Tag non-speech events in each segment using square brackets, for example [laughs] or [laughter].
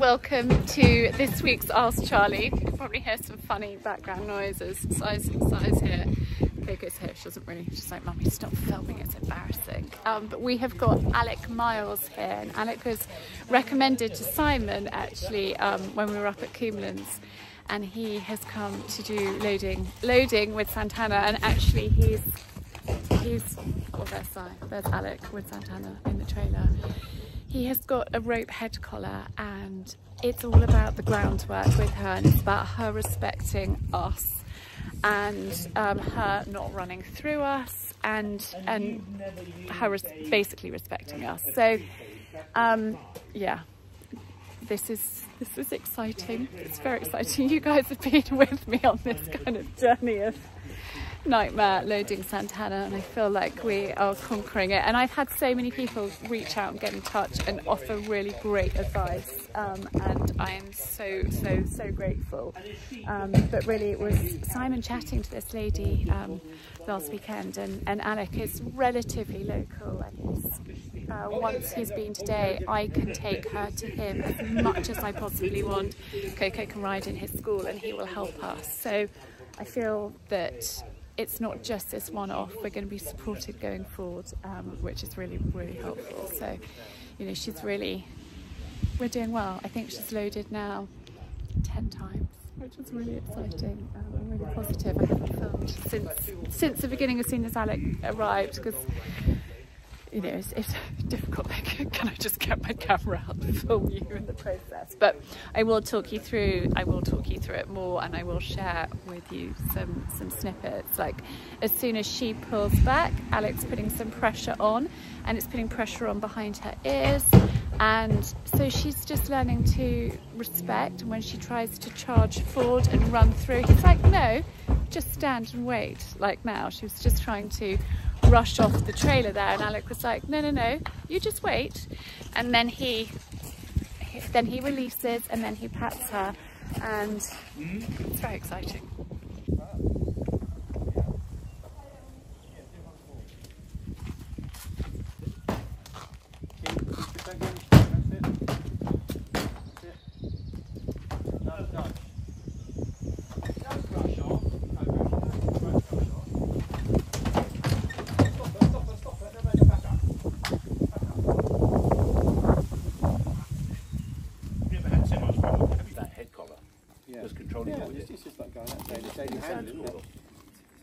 welcome to this week's Ask Charlie. You can probably hear some funny background noises. Si's, Si's here. Coco's here. She doesn't really. She's like, "Mummy, stop filming. It's embarrassing." Um, but we have got Alec Miles here, and Alec was recommended to Simon actually um, when we were up at Coomlands, and he has come to do loading, loading with Santana, and actually he's he's. Well, there's Si. There's Alec with Santana in the trailer. He has got a rope head collar and it's all about the groundwork with her and it's about her respecting us and um, her not running through us and and her res basically respecting us. So um, yeah, this is this is exciting. It's very exciting. You guys have been [laughs] with me on this kind of journey of nightmare loading Santana and I feel like we are conquering it. And I've had so many people reach out and get in touch and offer really great advice um, and I am so so so grateful. Um, but really it was Simon chatting to this lady um, last weekend and, and Alec is relatively local and uh, once he's been today I can take her to him as much as I possibly want. Coco can ride in his school and he will help us. So I feel that it's not just this one-off. We're going to be supported going forward, um, which is really, really helpful. So, you know, she's really, we're doing well. I think she's loaded now 10 times, which is really exciting. Um, I'm really positive. I haven't filmed since, since the beginning as soon as Alec arrived because you know, it's, it's [laughs] difficult. Like, [laughs] can I just get my camera out and film you in the process? But I will talk you through. I will talk you through it more, and I will share with you some some snippets. Like, as soon as she pulls back, Alec's putting some pressure on, and it's putting pressure on behind her ears, and so she's just learning to respect. And when she tries to charge forward and run through, he's like, no, just stand and wait. Like now, she was just trying to rush off the trailer there and Alec was like no no no you just wait. And then he then he releases and then he pats her and it's very exciting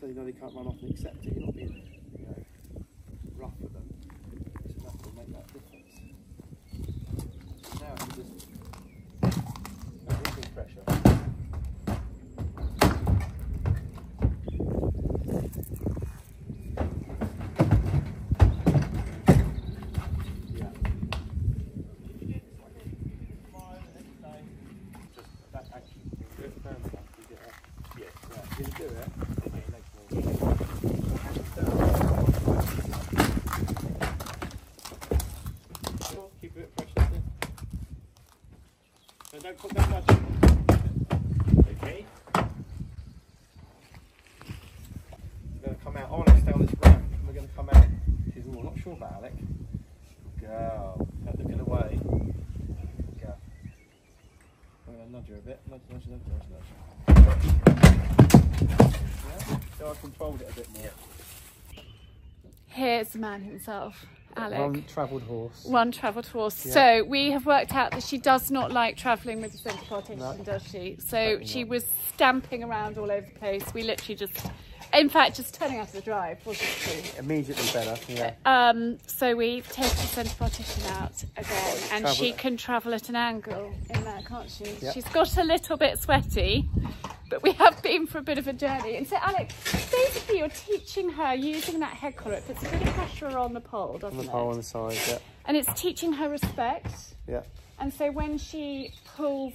so you know they can't run off and accept it. You're not being you know, rough with them. So that will make that difference. Now you just oh, pressure. don't put that much. Okay. We're going to come out. I want to stay on this ramp. We're going to come out. She's all not sure about Alec. Go. Not looking away. Go. I'm going to nudge her a bit. Nudge, nudge, nudge, nudge, nudge. Yeah? So I controlled it a bit more. Here's the man himself. Alec. One travelled horse. One travelled horse. Yeah. So we have worked out that she does not like travelling with the centre partition, no. does she? So she was stamping around all over the place. We literally just, in fact, just turning out of the drive, wasn't? Immediately better, yeah. Um, so we've taken the centre partition out again, and travel. she can travel at an angle in there, can't she? Yep. She's got a little bit sweaty but we have been for a bit of a journey. And so, Alec, basically, you're teaching her using that head collar. It puts a bit of pressure on the pole, doesn't it? On the pole on the side, yeah. And it's teaching her respect. Yeah. And so when she pulls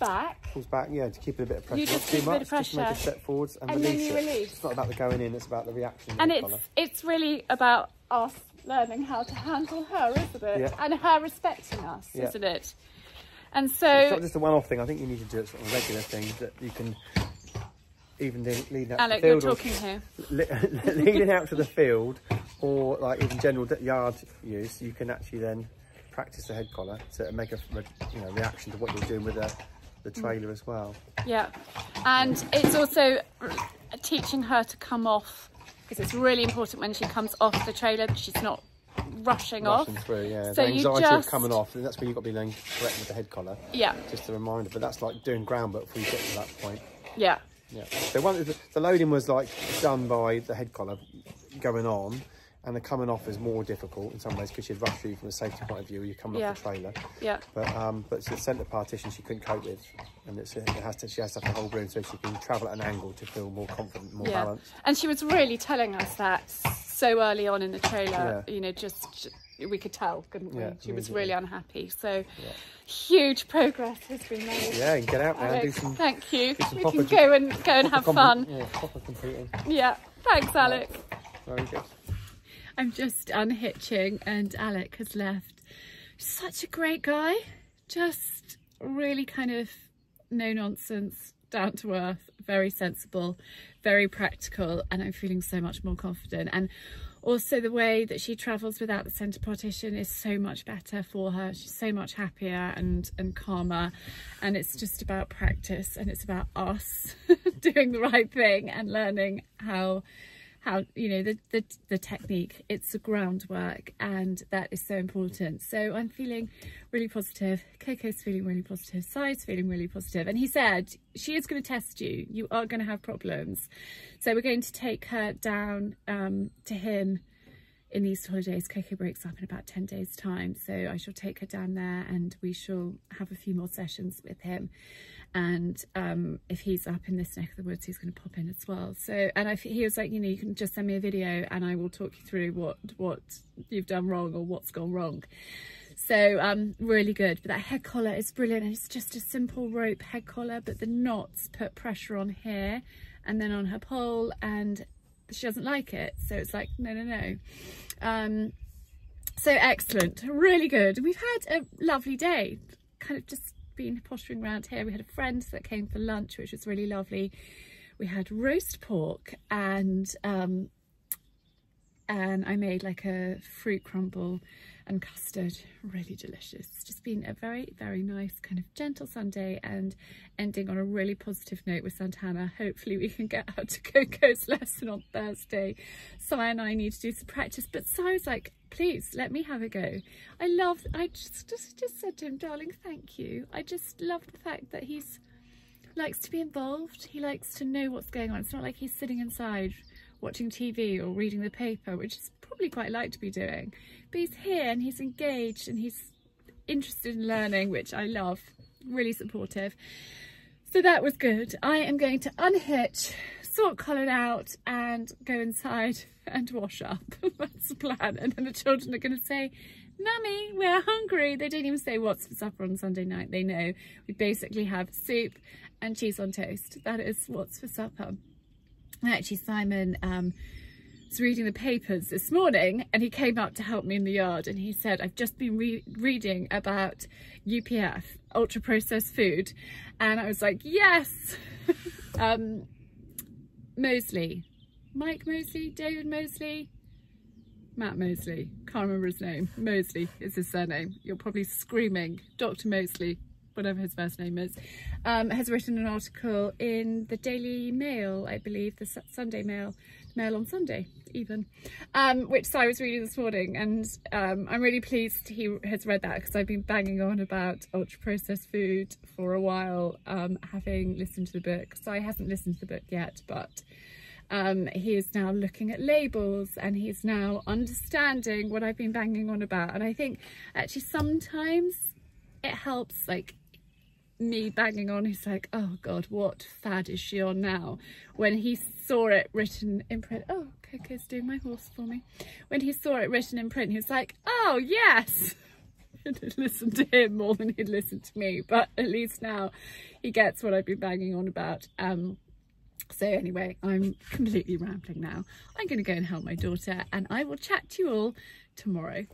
back, pulls back, yeah, to keep it a bit of pressure. You just too much, just make a step forwards and, and release then you it. release. It's not about the going in; it's about the reaction. And it's it's really about us learning how to handle her, isn't it? Yeah. And her respecting us, yeah. isn't it? And so it's not just a one-off thing. I think you need to do it sort of a regular thing that you can even leading out Alec, to the field. you're talking here. [laughs] [laughs] leading out to the field or like even general yard use, you can actually then practice the head collar to make a you know reaction to what you're doing with the the trailer as well. Yeah, and it's also teaching her to come off because it's really important when she comes off the trailer that she's not rushing, rushing off. through. Yeah, so the anxiety just... of coming off, and that's where you've got to be then correct with the head collar. Yeah, just a reminder. But that's like doing ground work before you get to that point. Yeah. Yeah. So one, the loading was like done by the head collar going on, and the coming off is more difficult in some ways because she'd rush through from a safety point of view. You're coming yeah. off the trailer. Yeah. But um, but it's the centre partition she couldn't cope with, and it's, it has to she has to have the whole room so she can travel at an angle to feel more confident, more yeah. balanced. And she was really telling us that so early on in the trailer. Yeah. You know, just we could tell, couldn't we? Yeah, she was really unhappy. So yeah. huge progress has been made. Yeah, get out now. do some, thank you. Do we can go and go and have fun. Yeah, proper competing. Yeah, thanks, Alec. Very good. I'm just unhitching and Alec has left. Such a great guy. Just really kind of no nonsense, down to earth, very sensible, very practical, and I'm feeling so much more confident. And also the way that she travels without the centre partition is so much better for her. She's so much happier and, and calmer. And it's just about practice and it's about us [laughs] doing the right thing and learning how how you know the, the the technique it's the groundwork and that is so important. So i'm feeling really positive. Coco's feeling really positive. Si's feeling really positive. And he said she is going to test you. You are going to have problems. So we're going to take her down um, to him in these holidays. Coco breaks up in about 10 days time. So i shall take her down there and we shall have a few more sessions with him and um, if he's up in this neck of the woods he's going to pop in as well. So and I, he was like you know you can just send me a video and I will talk you through what what you've done wrong or what's gone wrong. So um really good. But that head collar is brilliant and it's just a simple rope head collar but the knots put pressure on here and then on her pole and she doesn't like it. So it's like no no no. Um so excellent. Really good. We've had a lovely day. Kind of just been pottering around here. We had a friend that came for lunch, which was really lovely. We had roast pork and um, and I made like a fruit crumble and custard, really delicious. It's just been a very, very nice kind of gentle Sunday and ending on a really positive note with Santana. Hopefully we can get out to [laughs] Coco's lesson on Thursday. Si and I need to do some practice, but Si was like, please let me have a go. I love, I just, just, just said to him, darling, thank you. I just love the fact that he's likes to be involved. He likes to know what's going on. It's not like he's sitting inside watching TV or reading the paper, which is probably quite like to be doing. But he's here and he's engaged and he's interested in learning, which I love, really supportive. So that was good. I am going to unhitch, sort collared out and go inside [laughs] and wash up. [laughs] That's the plan. And then the children are going to say, Mummy, we're hungry. They don't even say what's for supper on Sunday night. They know we basically have soup and cheese on toast. That is what's for supper. Actually, Simon um, was reading the papers this morning and he came up to help me in the yard and he said, I've just been re reading about UPF, ultra processed food. And I was like, yes. [laughs] um, Mosley, Mike Mosley, David Mosley, Matt Mosley, can't remember his name. Mosley is his surname. You're probably screaming, Dr. Mosley, whatever his first name is, um, has written an article in the Daily Mail, I believe, the Sunday Mail, Mail on Sunday even, um, which I was reading this morning and um, I'm really pleased he has read that because I've been banging on about ultra processed food for a while, um, having listened to the book. So I hasn't listened to the book yet, but um, he is now looking at labels and he's now understanding what I've been banging on about. And I think actually sometimes it helps like me banging on he's like oh god what fad is she on now? When he saw it written in print oh Coco's doing my horse for me. When he saw it written in print he was like oh yes. [laughs] He'd listened to him more than he'd listen to me but at least now he gets what I've been banging on about. Um so anyway I'm completely rambling now. I'm going to go and help my daughter and I will chat to you all tomorrow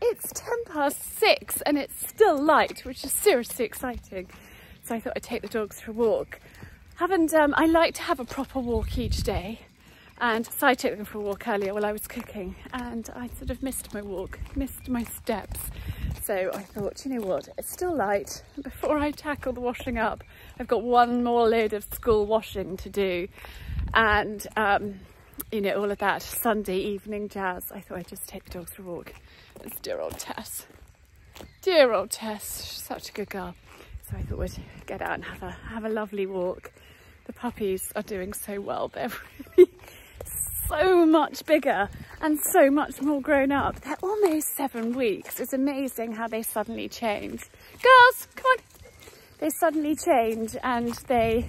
it's 10 past six and it's still light, which is seriously exciting. So I thought I'd take the dogs for a walk. Haven't, um, I like to have a proper walk each day. And so I took them for a walk earlier while I was cooking and I sort of missed my walk, missed my steps. So I thought, you know what, it's still light. Before I tackle the washing up, I've got one more load of school washing to do. And, um, you know, all of that Sunday evening jazz. I thought I'd just take the dogs for a walk. It's dear old Tess. Dear old Tess, she's such a good girl. So I thought we'd get out and have a, have a lovely walk. The puppies are doing so well. They're really [laughs] so much bigger and so much more grown up. They're almost seven weeks. It's amazing how they suddenly change. Girls, come on. They suddenly change and they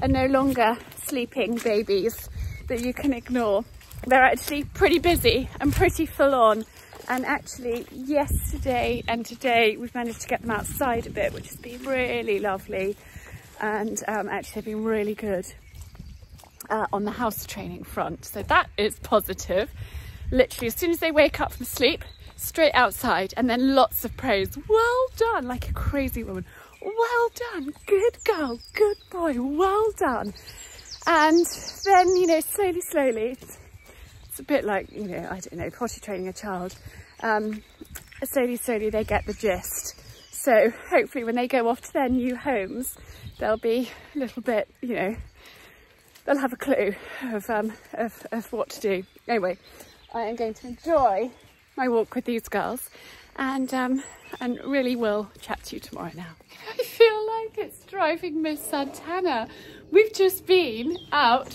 are no longer sleeping babies that you can ignore. They're actually pretty busy and pretty full on. And actually yesterday and today we've managed to get them outside a bit, which has been really lovely. And um, actually they've been really good uh, on the house training front. So that is positive. Literally, as soon as they wake up from sleep, straight outside and then lots of praise. Well done, like a crazy woman. Well done, good girl, good boy, well done. And then, you know, slowly, slowly, it's a bit like, you know, I don't know, potty training a child. Um, slowly, slowly they get the gist. So hopefully when they go off to their new homes, they'll be a little bit, you know, they'll have a clue of, um, of, of what to do. Anyway, I am going to enjoy my walk with these girls and um, and really will chat to you tomorrow now. I feel like it's driving Miss Santana. We've just been out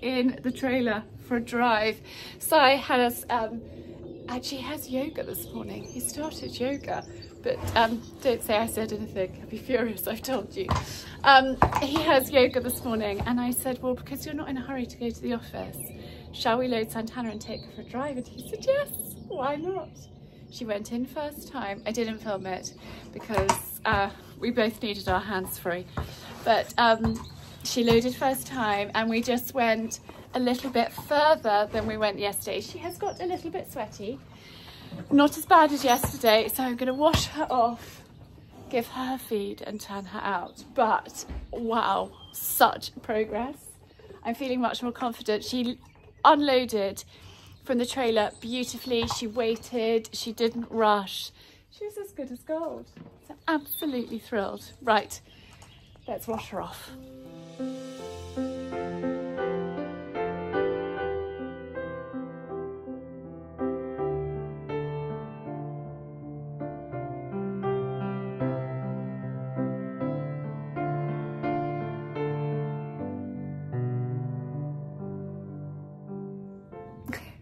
in the trailer for a drive. Si has um, actually has yoga this morning. He started yoga but um, don't say I said anything. I'd be furious I've told you. Um, he has yoga this morning and I said, well, because you're not in a hurry to go to the office, shall we load Santana and take her for a drive? And he said, yes, why not? She went in first time. I didn't film it because uh, we both needed our hands free. But um, she loaded first time and we just went a little bit further than we went yesterday. She has got a little bit sweaty not as bad as yesterday, so I'm going to wash her off, give her a feed and turn her out. But wow, such progress. I'm feeling much more confident. She unloaded from the trailer beautifully. She waited, she didn't rush. She was as good as gold. So absolutely thrilled. Right, let's wash her off. [laughs]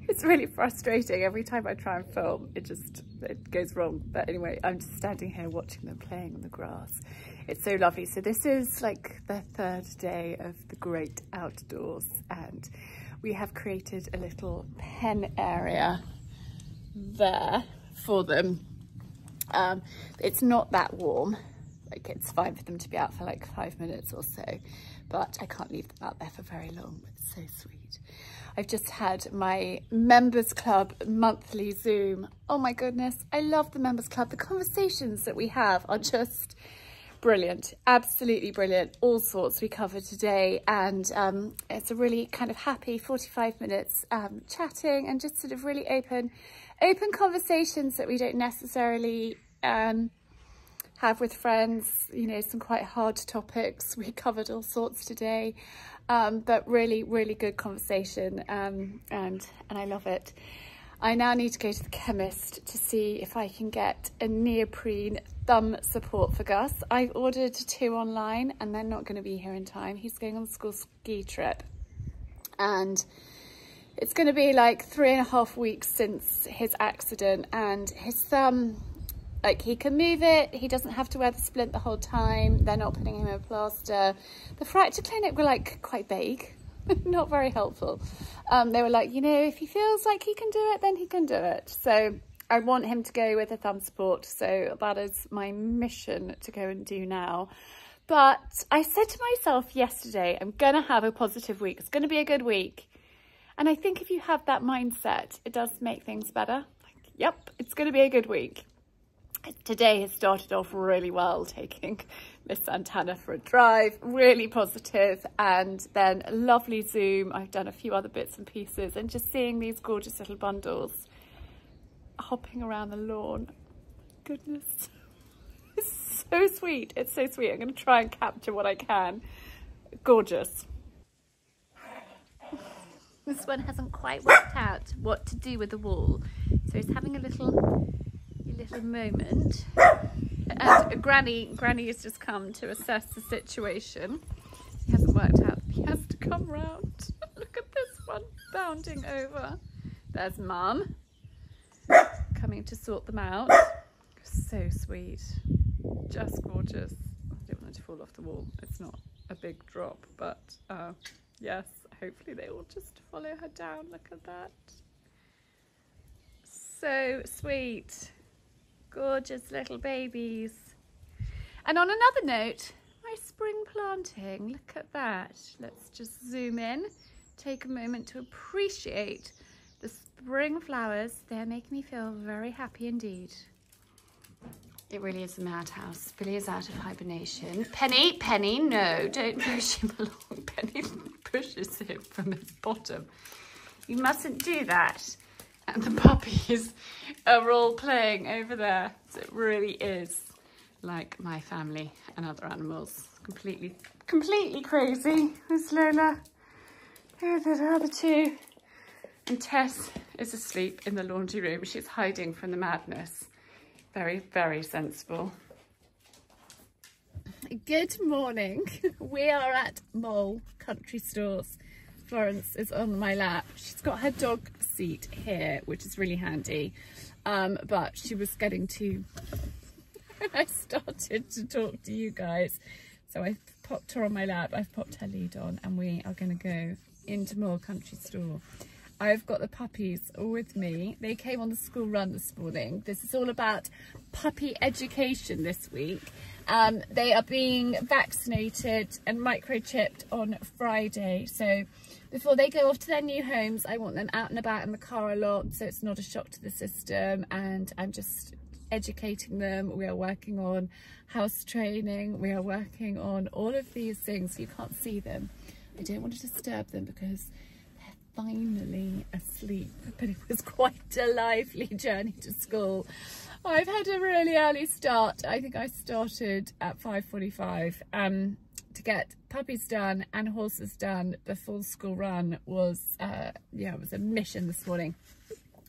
it's really frustrating. Every time I try and film it just it goes wrong. But anyway I'm just standing here watching them playing on the grass it's so lovely. So this is like the third day of the great outdoors and we have created a little pen area there for them. Um, it's not that warm. Like it's fine for them to be out for like five minutes or so but I can't leave them out there for very long. It's so sweet. I've just had my members club monthly Zoom. Oh my goodness, I love the members club. The conversations that we have are just brilliant, absolutely brilliant. All sorts we covered today and um, it's a really kind of happy 45 minutes um, chatting and just sort of really open, open conversations that we don't necessarily um, have with friends, you know, some quite hard topics. We covered all sorts today, um, but really, really good conversation um, and, and I love it. I now need to go to the chemist to see if I can get a neoprene thumb support for Gus. I've ordered two online and they're not going to be here in time. He's going on the school ski trip and it's going to be like three and a half weeks since his accident and his thumb like he can move it, he doesn't have to wear the splint the whole time, they're not putting him in a plaster. The fracture clinic were like quite vague, [laughs] not very helpful. Um, they were like, you know, if he feels like he can do it, then he can do it. So I want him to go with a thumb support. So that is my mission to go and do now. But I said to myself yesterday, I'm going to have a positive week. It's going to be a good week. And I think if you have that mindset, it does make things better. Like, yep, it's going to be a good week today has started off really well, [laughs] taking Miss Santana for a drive, really positive, and then a lovely Zoom. I've done a few other bits and pieces, and just seeing these gorgeous little bundles hopping around the lawn. goodness. [laughs] It's so sweet. It's so sweet. I'm going to try and capture what I can. Gorgeous. This one hasn't quite worked out what to do with the wall. So he's having a little, a little moment. And Granny, Granny has just come to assess the situation. He hasn't worked out. He has to come round. [laughs] Look at this one bounding over. There's Mum coming to sort them out. So sweet. Just gorgeous. I don't want it to fall off the wall. It's not a big drop, but uh, yes, hopefully they will just follow her down. Look at that. So sweet. Gorgeous little babies. And on another note, my spring planting. Look at that. Let's just zoom in. Take a moment to appreciate the spring flowers. They're making me feel very happy indeed. It really is a madhouse. Billy is out of hibernation. Penny, Penny, no, don't push him [laughs] along. Penny pushes him from his bottom. You mustn't do that. And the puppies are all playing over there. So it really is like my family and other animals. Completely, completely crazy. There's Lola. Here are the other two. And Tess is asleep in the laundry room. She's hiding from the madness. Very, very sensible. Good morning. [laughs] We are at Mole Country Stores. Florence is on my lap. She's got her dog seat here, which is really handy. Um, but she was getting too, [laughs] I started to talk to you guys. So I popped her on my lap, I've popped her lead on and we are gonna go into Mole Country Store. I've got the puppies with me. They came on the school run this morning. This is all about puppy education this week. Um, they are being vaccinated and microchipped on Friday. So before they go off to their new homes, I want them out and about in the car a lot so it's not a shock to the system. And I'm just educating them. We are working on house training. We are working on all of these things. You can't see them. I don't want to disturb them because they're finally asleep, [laughs] but it was quite a lively journey to school. I've had a really early start. I think I started at 5.45 um, to get puppies done and horses done. Full school run was, uh, yeah, it was a mission this morning.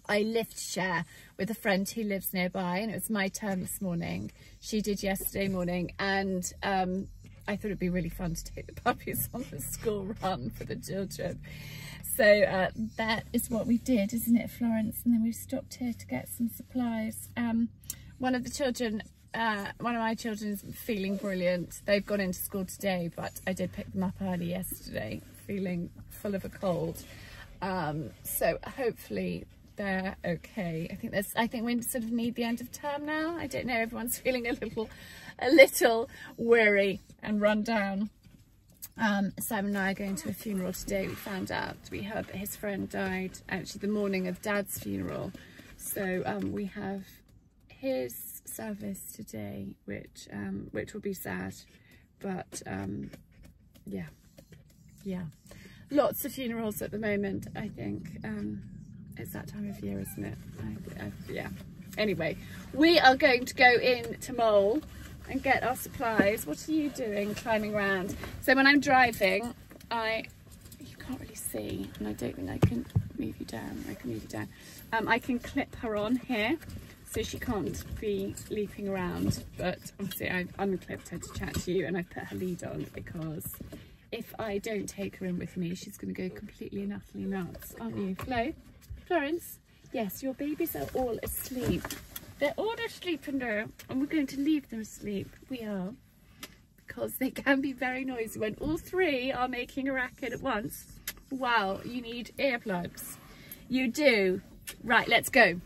I lift share with a friend who lives nearby and it was my turn this morning. She did yesterday morning and um, I thought it'd be really fun to take the puppies on the school run for the children. So uh, that is what we did, isn't it, Florence? And then we stopped here to get some supplies. Um, one of the children, uh, one of my children is feeling brilliant. They've gone into school today, but I did pick them up early yesterday, feeling full of a cold. Um, so hopefully they're okay. I think there's, I think we sort of need the end of term now. I don't know, everyone's [laughs] feeling a little, a little weary and run down. Um, Sam and I are going to a funeral today. We found out, we heard that his friend died actually the morning of Dad's funeral. So um, we have his service today, which um, which will be sad. But um, yeah, yeah. Lots of funerals at the moment, I think. Um, it's that time of year, isn't it? I, I, yeah. Anyway, we are going to go in to Mole and get our supplies. What are you doing climbing around? So when I'm driving, I, you can't really see, and I don't think I can move you down. I can move you down. Um, I can clip her on here so she can't be leaping around. But obviously I've unclipped her to chat to you and I've put her lead on because if I don't take her in with me, she's going to go completely and utterly nuts, aren't you? Flo? Florence? Yes, your babies are all asleep. They're all asleep and we're going to leave them asleep. We are. Because they can be very noisy when all three are making a racket at once. Wow, you need earplugs. You do. Right, let's go.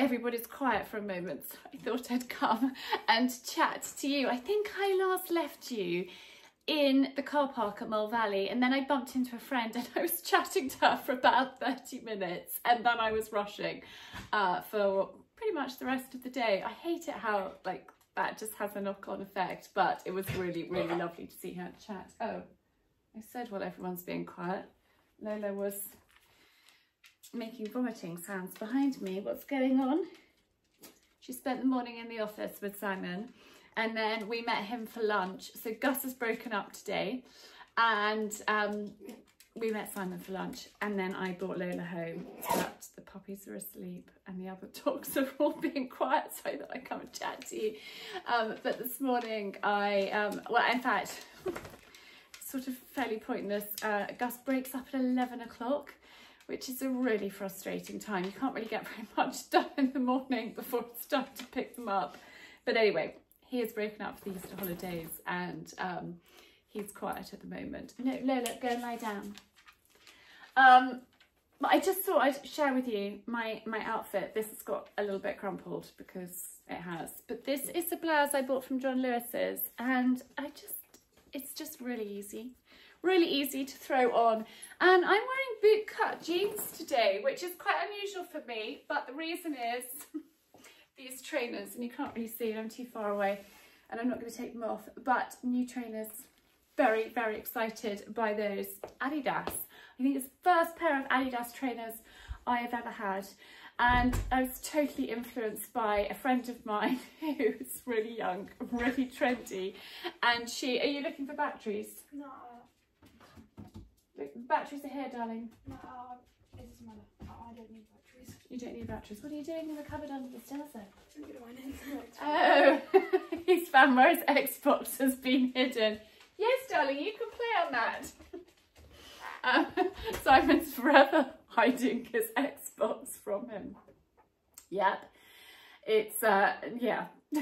Everybody's quiet for a moment. So [laughs] I thought I'd come and chat to you. I think I last left you in the car park at Mole Valley and then I bumped into a friend [laughs] and I was chatting to her for about 30 minutes and then I was rushing uh, for pretty much the rest of the day. I hate it how like that just has a knock-on effect but it was really really [laughs] lovely to see her chat. Oh, I said while everyone's being quiet. Lola was making vomiting sounds behind me. What's going on? She spent the morning in the office with Simon and then we met him for lunch. So Gus has broken up today and um, we met Simon for lunch and then I brought Lola home but the puppies are asleep and the other [laughs] dogs are all being quiet so that I come and chat to you. Um, but this morning I, um, well in fact, [laughs] sort of fairly pointless, uh, Gus breaks up at 11 o'clock which is a really frustrating time. You can't really get very [laughs] much done in the morning before it's time to pick them up. But anyway, he has broken up for the Easter holidays and um, he's quiet at the moment. No, Lola, go and lie down. Um, but I just thought I'd share with you my, my outfit. This has got a little bit crumpled because it has. But this is a blouse I bought from John Lewis's and I just, it's just really easy. Really easy to throw on. And I'm wearing boot cut jeans today, which is quite unusual for me. But the reason is [laughs] these trainers, and you can't really see, I'm too far away and I'm not going to take them off. But new trainers, very, very excited by those. Adidas I think it's the first pair of Adidas trainers I have ever had. And I was totally influenced by a friend of mine [laughs] who's really young, really trendy. And she, are you looking for batteries? No. Batteries are here, darling. No, it doesn't matter. I don't need batteries. You don't need batteries. What are you doing in the cupboard under the stairs then? I'm gonna in. [laughs] Oh, he's found where his Xbox has been hidden. Yes, darling, you can play on that. [laughs] Um, Simon's forever hiding his Xbox from him. Yep. It's, uh, yeah. [laughs]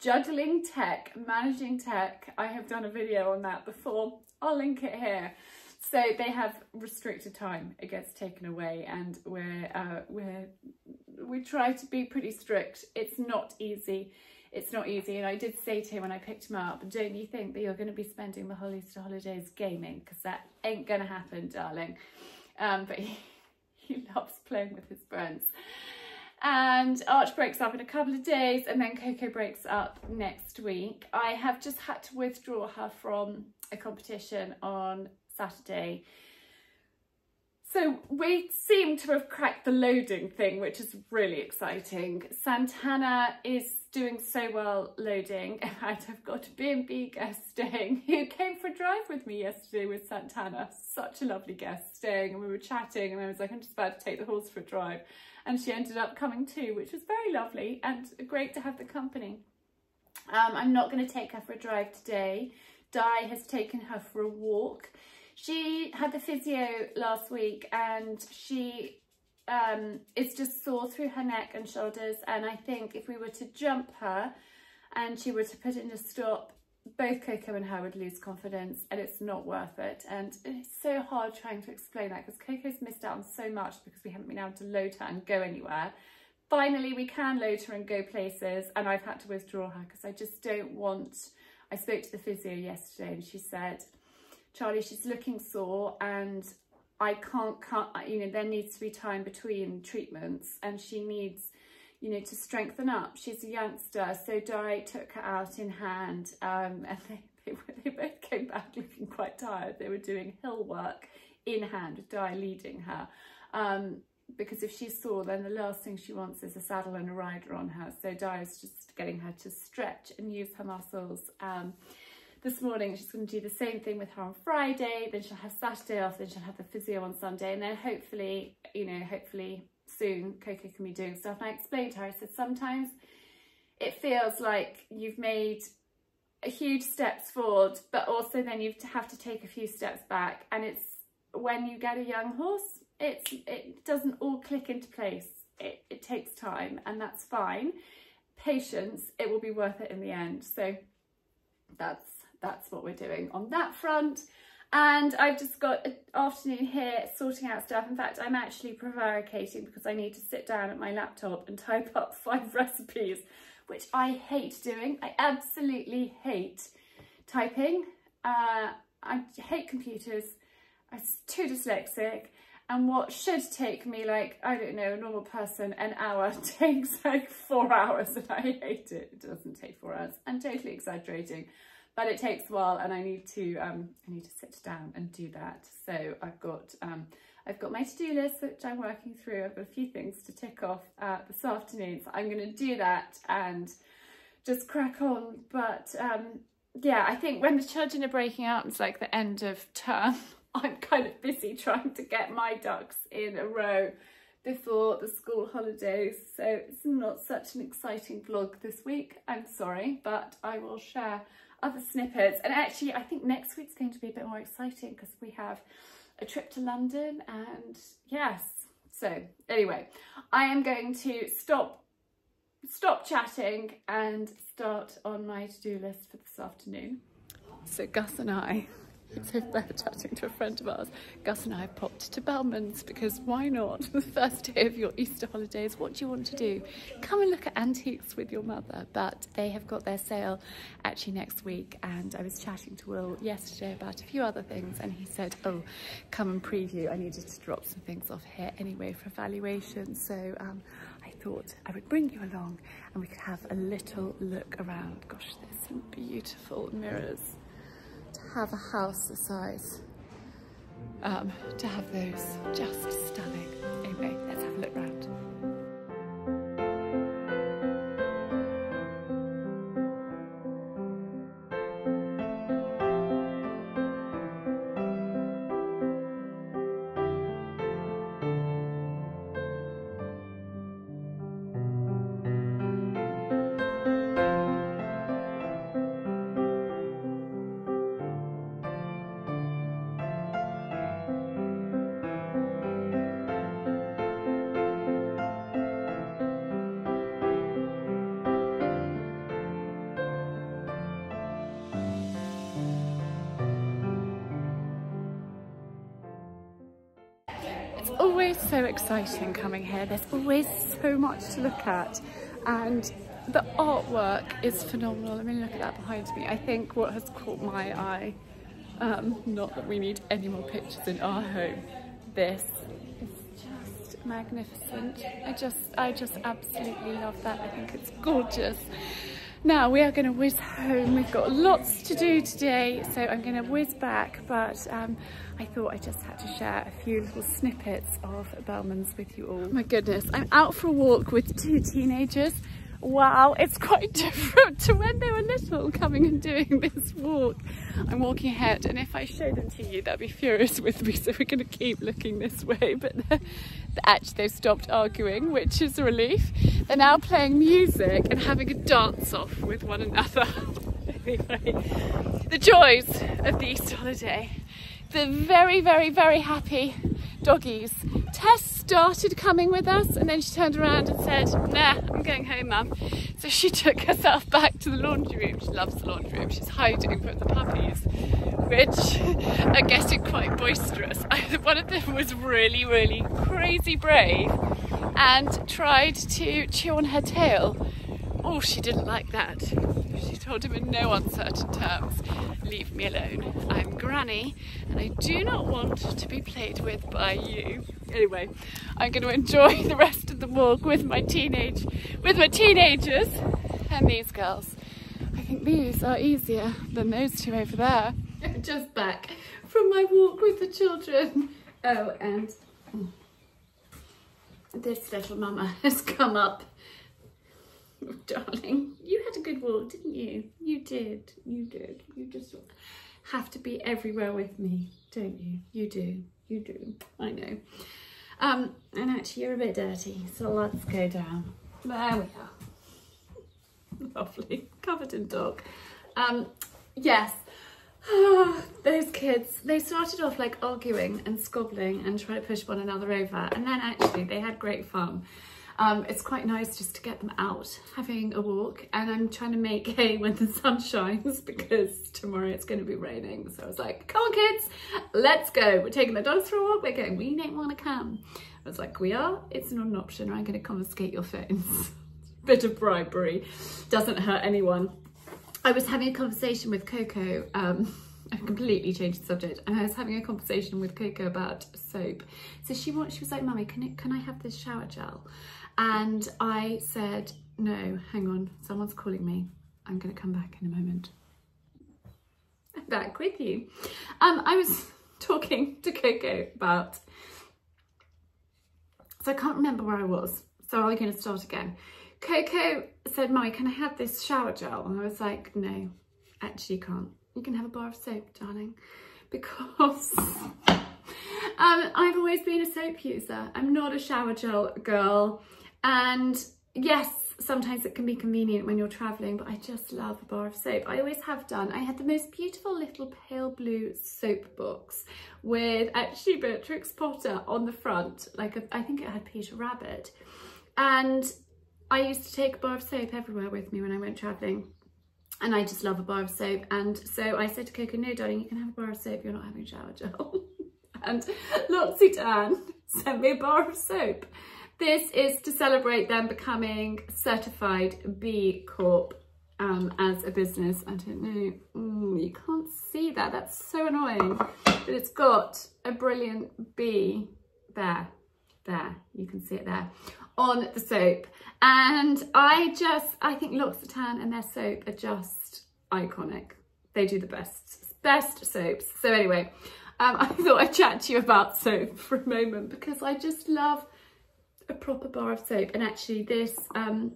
Juggling tech, managing tech. I have done a video on that before. I'll link it here. So they have restricted time. It gets taken away and we're, uh, we're, we try to be pretty strict. It's not easy it's not easy. And I did say to him when I picked him up, don't you think that you're going to be spending the whole Easter holidays gaming? Because that ain't going to happen, darling. Um, but he, [laughs] he loves playing with his friends. And Arch breaks up in a couple of days and then Coco breaks up next week. I have just had to withdraw her from a competition on Saturday so we seem to have cracked the loading thing, which is really exciting. Santana is doing so well loading. [laughs] I've got a B&B guest staying who came for a drive with me yesterday with Santana. Such a lovely guest staying and we were chatting and I was like, I'm just about to take the horse for a drive. And she ended up coming too, which was very lovely and great to have the company. Um, I'm not going to take her for a drive today. Di has taken her for a walk. She had the physio last week and she um, is just sore through her neck and shoulders. And I think if we were to jump her and she were to put in a stop, both Coco and her would lose confidence and it's not worth it. And it's so hard trying to explain that because Coco's missed out on so much because we haven't been able to load her and go anywhere. Finally, we can load her and go places and I've had to withdraw her because I just don't want... I spoke to the physio yesterday and she said, Charlie, she's looking sore and I can't, can't, you know, there needs to be time between treatments and she needs, you know, to strengthen up. She's a youngster, so Di took her out in hand um, and they, they, they both came back looking quite tired. They were doing hill work in hand with Di leading her. Um, because if she's sore, then the last thing she wants is a saddle and a rider on her. So Di is just getting her to stretch and use her muscles. Um, this morning she's going to do the same thing with her on Friday then she'll have Saturday off then she'll have the physio on Sunday and then hopefully you know hopefully soon Coco can be doing stuff. And I explained to her I said sometimes it feels like you've made huge steps forward but also then you have to take a few steps back. And it's when you get a young horse it's it doesn't all click into place. It, it takes time and that's fine. Patience it will be worth it in the end. So that's that's what we're doing on that front. And I've just got an afternoon here sorting out stuff. In fact, I'm actually prevaricating because I need to sit down at my laptop and type up [laughs] five recipes, which I hate doing. I absolutely hate typing. Uh, I hate computers. I'm too dyslexic. And what should take me like, I don't know, a normal person, an hour [laughs] takes like four hours and I hate it. It doesn't take four hours. I'm totally exaggerating but it takes a while and I need to um, I need to sit down and do that. So I've got um, I've got my to-do list which I'm working through. I've got a few things to tick off uh, this afternoon, so I'm going to do that and just crack on. But um, yeah, I think when the children are breaking out, it's like the end of term. [laughs] I'm kind of busy trying to get my ducks in a row before the school holidays. So it's not such an exciting vlog this week. I'm sorry, but I will share other snippets. And actually, I think next week's going to be a bit more exciting because we have a trip to London and yes. So anyway, I am going to stop stop chatting and start on my to-do list for this afternoon. So Gus and I [laughs] so they're chatting to a friend of ours. Gus and I popped to Bellman's because why not? [laughs] The first day of your Easter holidays, what do you want to do? Come and look at antiques with your mother. But they have got their sale actually next week. And I was chatting to Will yesterday about a few other things. And he said, oh, come and preview. I needed to drop some things off here anyway for valuation. So um, I thought I would bring you along and we could have a little look around. Gosh, there's some beautiful mirrors have a house the size, um, to have those just stunning. Anyway, let's have a look round. Always so exciting coming here. There's always so much to look at and the artwork is phenomenal. I mean, look at that behind me. I think what has caught my eye, um, not that we need any more pictures in our home, this is just magnificent. I just, I just absolutely love that. I think it's gorgeous. Now we are going to whiz home. We've got lots to do today, so I'm going to whiz back, but um, I thought I just had to share a few little snippets of Bellman's with you all. My goodness, I'm out for a walk with two teenagers. Wow, it's quite [laughs] different to when they were little coming and doing this walk. I'm walking ahead and if I show them to you, they'll be furious with me. [laughs] So we're gonna keep looking this way, but [laughs] actually they've stopped arguing, which is a relief. They're now playing music and having a dance off with one another. anyway, the joys of the Easter holiday. The very, very, very happy doggies. Tess started coming with us and then she turned around and said, nah, I'm going home, mum. So she [laughs] took herself back to the laundry room. She loves the laundry room. She's hiding from the puppies, which are getting quite boisterous. [laughs] One of them was really, really crazy brave and tried to chew on her tail. Oh, she didn't like that. She told him in no uncertain terms, leave me alone. I'm Granny and I do not want to be played with by you. Anyway, I'm going to enjoy the rest of the walk with my teenage, with my teenagers and these girls. I think these are easier than those two over there. [laughs] Just back from my walk with the children. Oh, and this little mama [laughs] has come up [laughs] darling, you had a good walk, didn't you? You did, you did. You just have to be everywhere with me, don't you? You do, you do, I know. Um, and actually you're a bit dirty, so let's go down. There we are. [laughs] Lovely, covered in dog. Um, yes, [sighs] those kids, they started off like arguing and squabbling and trying to push one another over. And then actually they had great fun. Um, it's quite nice just to get them out having a walk. And I'm trying to make hay [laughs] when the sun shines because tomorrow it's going to be raining. So I was like come on kids let's go. We're taking the dogs for a walk. They're going. We don't want to come. I was like we are? It's not an option. I'm going to confiscate your phones. [laughs] Bit of bribery. Doesn't hurt anyone. I was having a conversation with Coco um, [laughs] I completely changed the subject. And I was having a conversation with Coco about soap. So she wants she was like mummy can it can I have this shower gel and I said, no, hang on, someone's calling me. I'm gonna come back in a moment. I'm back with you. Um, I was [laughs] talking to Coco about So I can't remember where I was. So I'm going to start again. Coco said, Mummy, can I have this shower gel? And I was like, no, actually you can't. You can have a bar of soap, darling. Because [laughs] um, I've always been a soap user. I'm not a shower gel girl. And yes, sometimes it can be convenient when you're traveling, but I just love a bar of soap. I always have done. I had the most beautiful little pale blue soap box with actually Beatrix Potter on the front. Like, a, I think it had Peter Rabbit. And I used to take a bar of soap everywhere with me when I went traveling. And I just love a bar of soap. And so I said to Coco, no, darling, you can have a bar of soap. You're not having shower gel. [laughs] and L'Occitane [laughs] sent me a bar of soap. This is to celebrate them becoming certified B Corp um, as a business. I don't know, mm, you can't see that. That's so annoying. But it's got a brilliant B there, there, you can see it there, on the soap. And I just, I think L'Occitane and their soap are just iconic. They do the best, best soaps. So anyway, um, [laughs] I thought I'd chat to you about soap for a moment because I just love a proper bar of soap and actually this um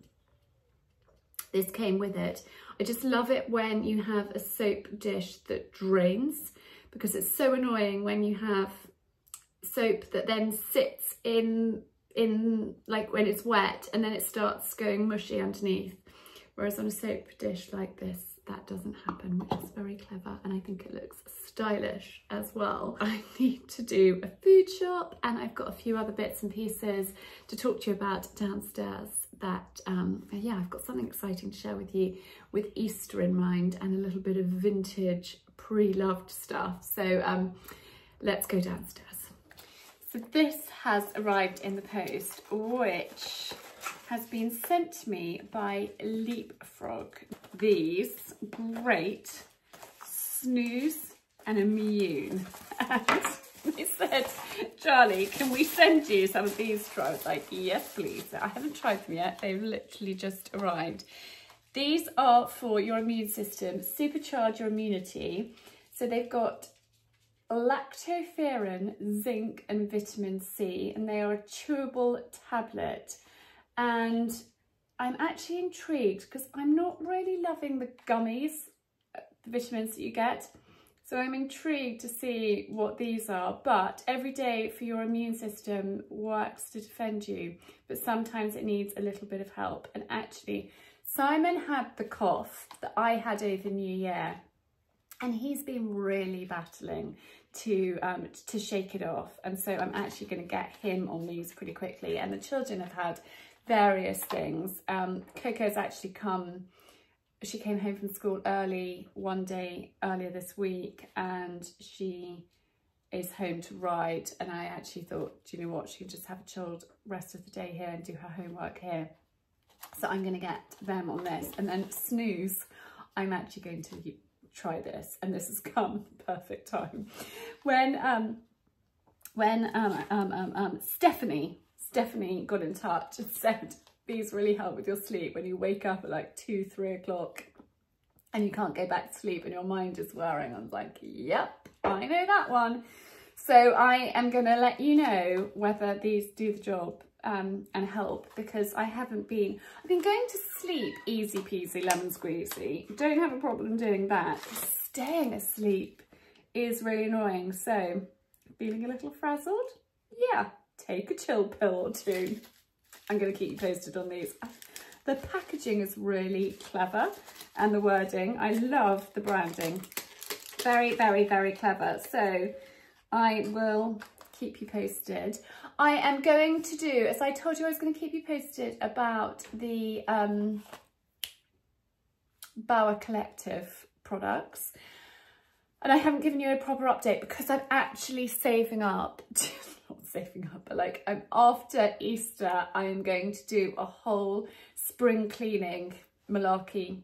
this came with it. I just love it when you have a soap dish that drains because it's so annoying when you have soap that then sits in in like when it's wet and then it starts going mushy underneath. Whereas on a soap dish like this that doesn't happen, which is very clever. And I think it looks stylish as well. [laughs] I need to do a food shop and I've got a few other bits and pieces to talk to you about downstairs that, um, yeah, I've got something exciting to share with you with Easter in mind and a little bit of vintage pre-loved stuff. So um, let's go downstairs. So this has arrived in the post, which has been sent to me by Leapfrog. These great snooze and immune. [laughs] And they said, Charlie, can we send you some of these to I was like, yes, please. I haven't tried them yet. They've literally just arrived. These are for your immune system, supercharge your immunity. So they've got lactoferrin, zinc and vitamin C, and they are a chewable tablet and I'm actually intrigued because I'm not really loving the gummies, uh, the vitamins that you get. So I'm intrigued to see what these are, but every day for your immune system works to defend you, but sometimes it needs a little bit of help. And actually, Simon had the cough that I had over New Year, and he's been really battling to um, to shake it off. And so I'm actually going to get him on these pretty quickly. And the children have had various things. Um, Coco's actually come, she came home from school early one day earlier this week and she is home to ride and I actually thought, do you know what, she can just have a chilled rest of the day here and do her homework here. So I'm going to get them on this and then snooze, I'm actually going to try this and this has [laughs] come perfect time. When um, when um, um, um, um, Stephanie Stephanie got in touch and [laughs] said, these really help with your sleep when you wake up at like two, three o'clock and you can't go back to sleep and your mind is whirring. I was like, yep, I know that one. So I am going to let you know whether these do the job um, and help because I haven't been, I've been going to sleep easy peasy lemon squeezy. Don't have a problem doing that. Staying asleep is really annoying. So feeling a little frazzled? Yeah, take a chill pill or two. I'm going to keep you posted on these. The packaging is really clever and the wording. I love the branding. Very, very, very clever. So I will keep you posted. I am going to do, as I told you I was going to keep you posted about the um, Bower Collective products. And I haven't given you a proper update because I'm actually saving up [laughs] not saving up, but like um, after Easter, I am going to do a whole spring cleaning malarkey.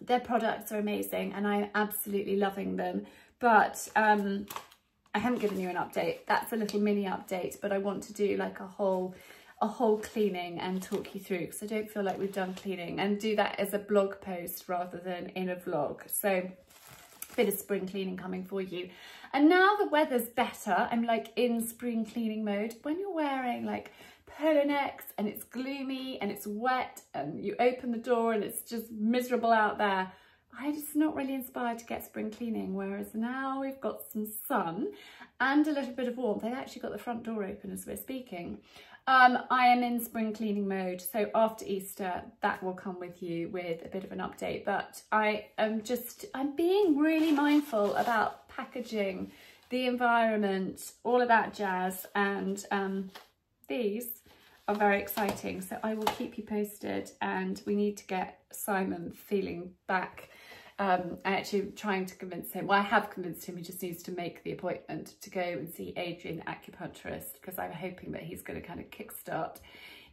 Their products are amazing and I'm absolutely loving them. But um, I haven't given you an update. That's a little mini update, but I want to do like a whole a whole cleaning and talk you through because I don't feel like we've done cleaning and do that as a blog post rather than in a vlog. So bit of spring cleaning coming for you. And now the weather's better, I'm like in spring cleaning mode. When you're wearing like polo necks and it's gloomy and it's wet and you open the door and it's just miserable out there. I'm just not really inspired to get spring cleaning, whereas now we've got some sun and a little bit of warmth. I've actually got the front door open as we're speaking. Um, I am in spring cleaning mode, so after Easter, that will come with you with a bit of an update. But I am just, I'm being really mindful about packaging, the environment, all of that jazz. And um, these are very exciting. So I will keep you posted and we need to get Simon feeling back um, I'm actually trying to convince him, well, I have convinced him, he just needs to make the appointment to go and see Adrian acupuncturist because I'm hoping that he's going to kind of kickstart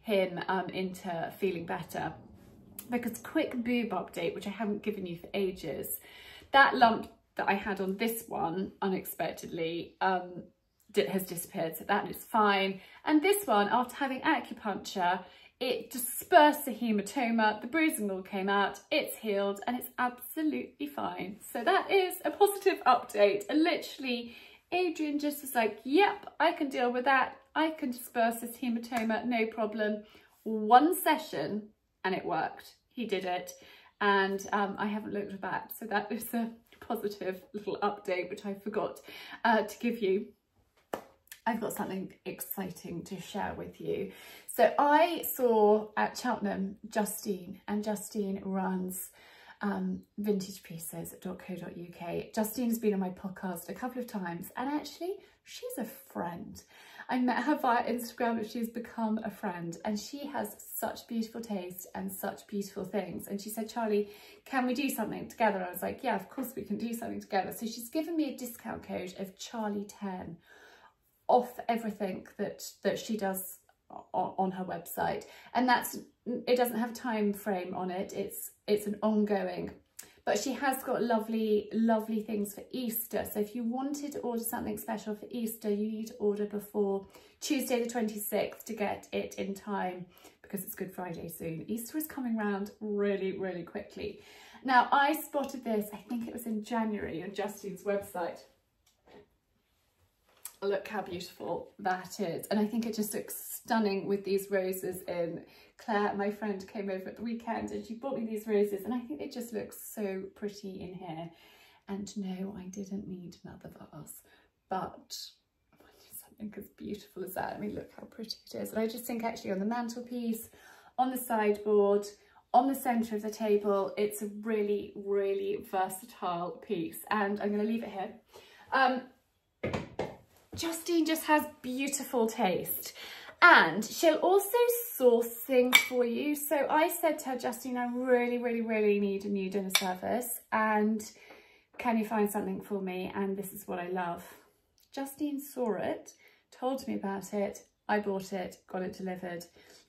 him um, into feeling better. Because quick boob update, which I haven't given you for ages, that lump that I had on this one unexpectedly um, has disappeared, so that is fine. And this one, after having acupuncture, it dispersed the hematoma, the bruising all came out, it's healed and it's absolutely fine. So that is a positive update. And literally, Adrian just was like, yep, I can deal with that. I can disperse this hematoma, no problem. One session and it worked. He did it and um, I haven't looked back. So that is a positive little update, which I forgot uh, to give you. I've got something exciting to share with you. So I saw at Cheltenham Justine and Justine runs um, vintagepieces.co.uk. Justine's been on my podcast a couple of times and actually she's a friend. I met her via Instagram but she's become a friend and she has such beautiful taste and such beautiful things. And she said, Charlie, can we do something together? I was like, yeah, of course we can do something together. So she's given me a discount code of Charlie10 off everything that that she does on, her website. And that's it doesn't have a time frame on it. It's it's an ongoing but she has got lovely lovely things for Easter. So if you wanted to order something special for Easter you need to order before Tuesday the 26th to get it in time because it's Good Friday soon. Easter is coming round really really quickly. Now I spotted this I think it was in January on Justine's website look how beautiful that is. And I think it just looks stunning with these roses in. Claire, my friend, came over at the weekend and she bought me these roses and I think they just look so pretty in here. And no, I didn't need another vase, but something as beautiful as that. I mean, look how pretty it is. And I just think actually on the mantelpiece, on the sideboard, on the centre of the table, it's a really, really versatile piece. And I'm going to leave it here. Um, Justine just has beautiful taste and she'll also source things for you. So I said to her, Justine, I really, really, really need a new dinner service and can you find something for me? And this is what I love. Justine saw it, told me about it, I bought it, got it delivered.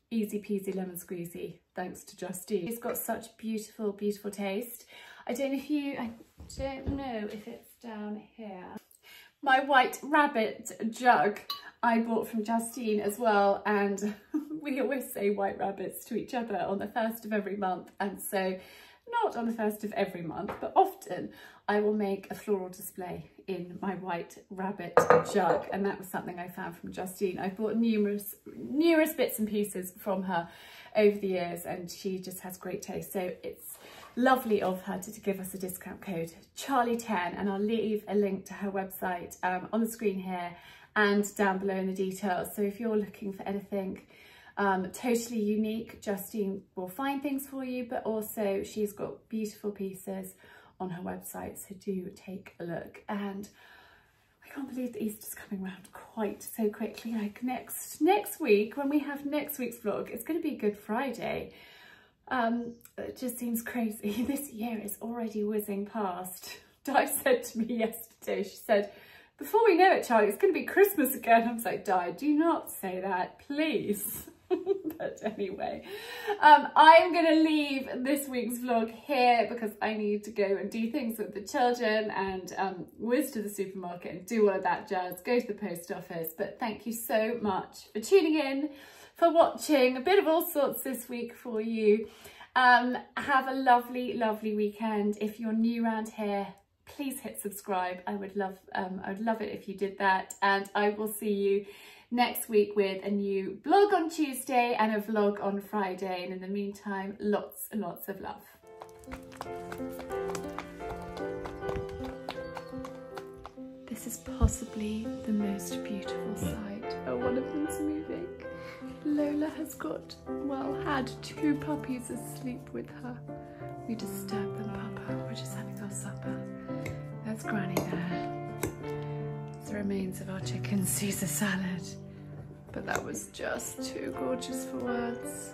Easy peasy lemon squeezy, thanks to Justine. She's got such beautiful, beautiful taste. I don't know if you, I don't know if it's down here my white rabbit jug I bought from Justine as well and [laughs] we always say white rabbits to each other on the first of every month and so not on the first of every month but often I will make a floral display in my white rabbit jug and that was something I found from Justine. I've bought numerous numerous bits and pieces from her over the years and she just has great taste so it's lovely of her to, to give us a discount code Charlie10 and I'll leave a link to her website um, on the screen here and down below in the details. So if you're looking for anything um, totally unique, Justine will find things for you, but also she's got beautiful pieces on her website. So do take a look. And I can't believe that Easter's coming around quite so quickly. Like next, next week, when we have next week's vlog, it's going to be Good Friday. Um, it just seems crazy. [laughs] This year is already whizzing past. [laughs] Di said to me yesterday, she said, before we know it, Charlie, it's going to be Christmas again. I was like, Di, do not say that, please. [laughs] but anyway, um, I'm going to leave this week's vlog here because I need to go and do things with the children and um, whiz to the supermarket and do all of that jazz, go to the post office. But thank you so much for tuning in for watching. A bit of all sorts this week for you. Um, have a lovely, lovely weekend. If you're new around here, please hit subscribe. I would love, um, I would love it if you did that. And I will see you next week with a new vlog on Tuesday and a vlog on Friday. And in the meantime, lots and lots of love. This is possibly the most beautiful hmm. sight. Oh, one of them's moving. Lola has got, well, had two puppies asleep with her. We disturbed them, Papa. We're just having our supper. That's Granny there. The remains of our chicken Caesar salad. But that was just too gorgeous for words.